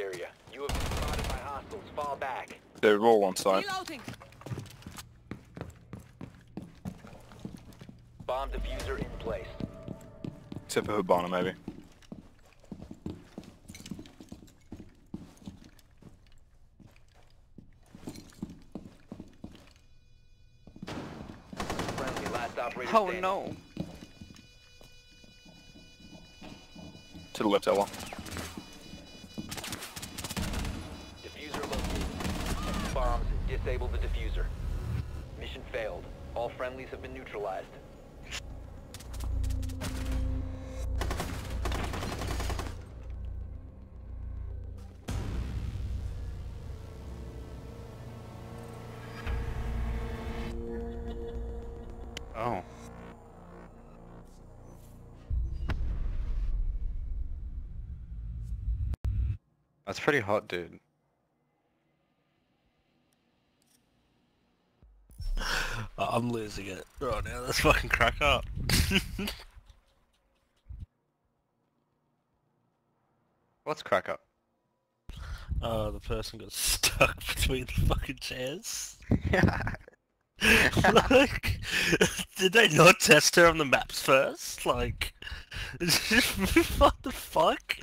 area. You have been spotted by hostiles. Fall back. They're all on site. Reloading. Bomb defuser in place. Except for Hibana, maybe. Friendly, last operator Oh standing. no. To the left, Ela. Defuser Disable the defuser. Mission failed. All friendlies have been neutralized. Oh. That's pretty hot, dude. I'm losing it oh, right now. Let's fucking crack up. Let's crack up. Oh, the person got stuck between the fucking chairs. Like, did they not test her on the maps first? Like, what the fuck?